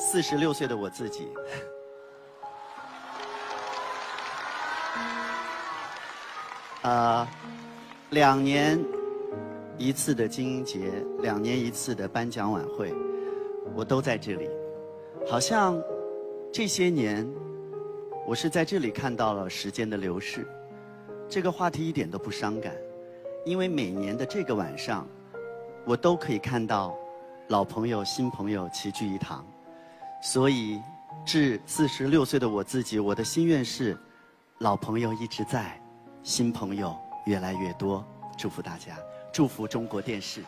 四十六岁的我自己。呃，两年一次的金鹰节，两年一次的颁奖晚会，我都在这里。好像这些年，我是在这里看到了时间的流逝。这个话题一点都不伤感，因为每年的这个晚上，我都可以看到老朋友、新朋友齐聚一堂。所以，致四十六岁的我自己，我的心愿是：老朋友一直在，新朋友越来越多。祝福大家，祝福中国电视。